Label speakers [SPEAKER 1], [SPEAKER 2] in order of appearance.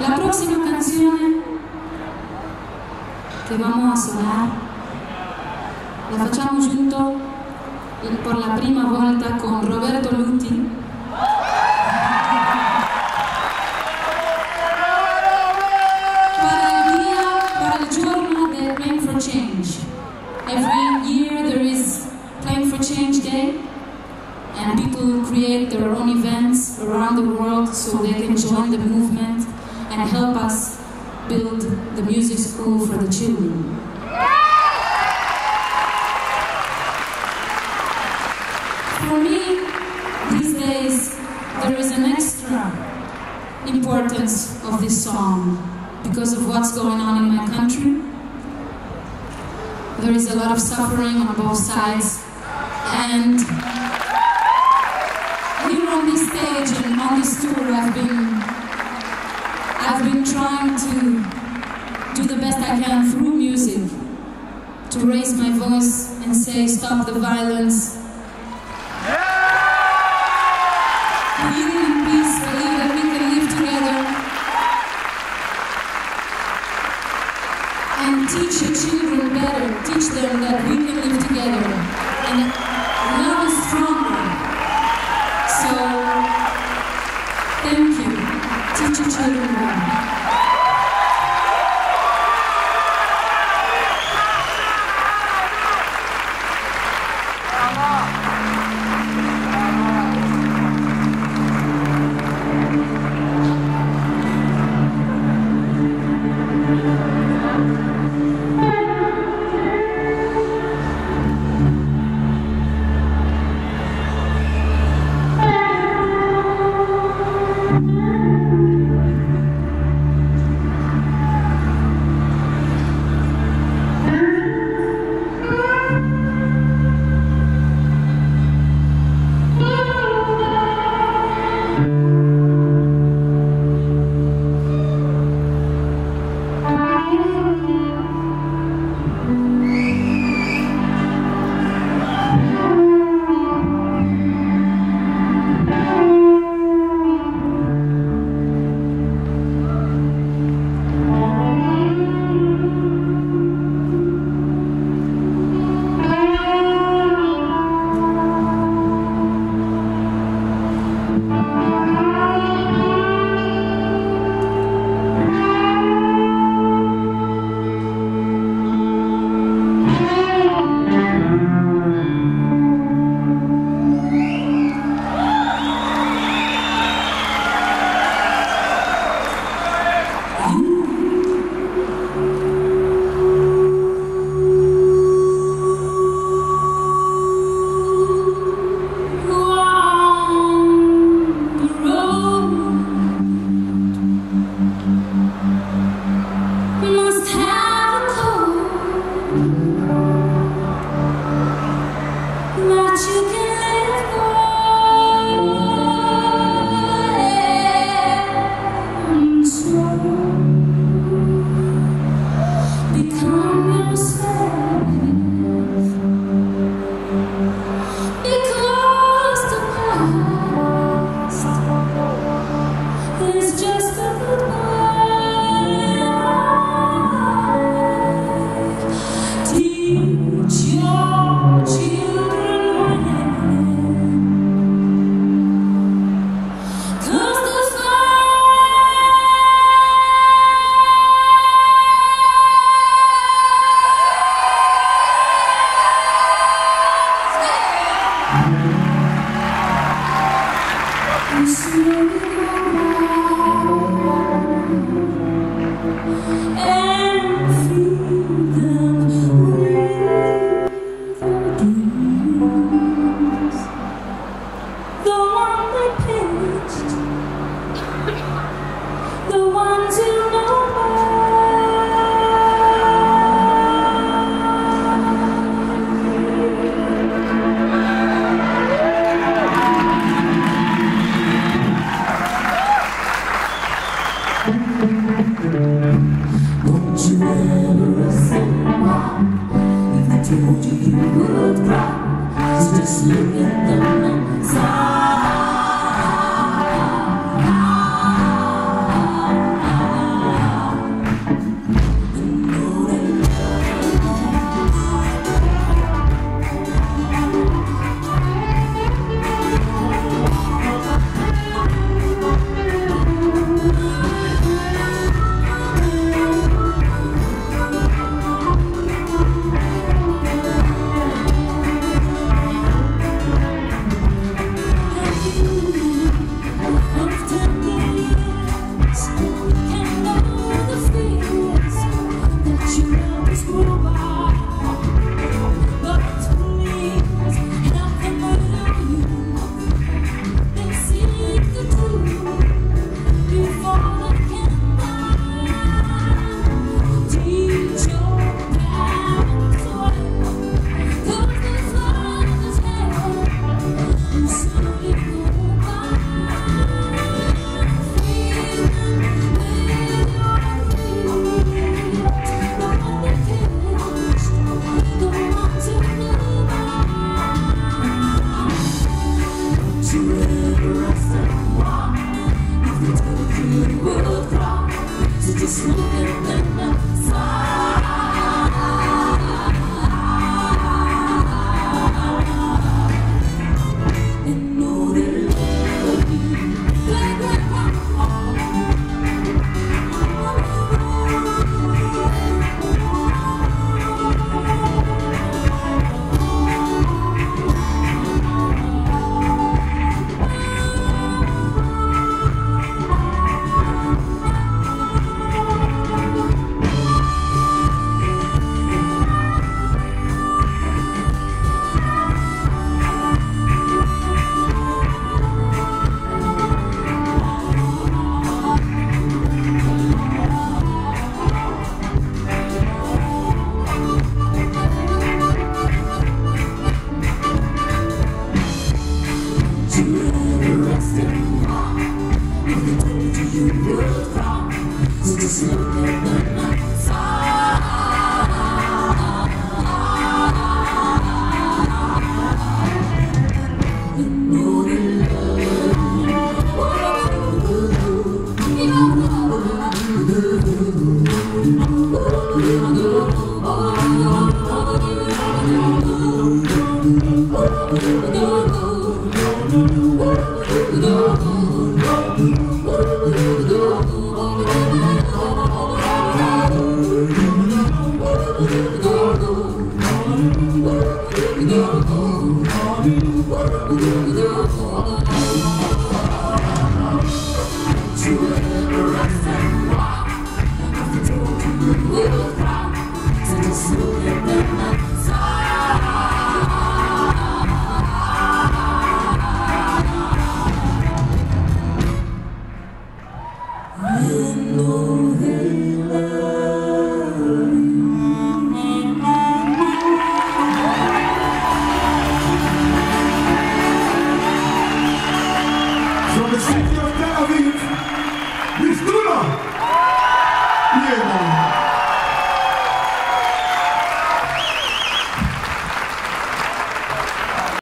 [SPEAKER 1] La próxima canción che vamos a suonare la facciamo junto per la prima volta con Roberto Lutti. For the children. For me, these days, there is an extra importance of this song because of what's going on in my country. There is a lot of suffering on both sides, and here on this stage and on this tour, I've been I've been trying to do the best I can through music to raise my voice and say stop the violence. And Don't you ever why if I told you you would cry? Just look at them the Mm-hmm.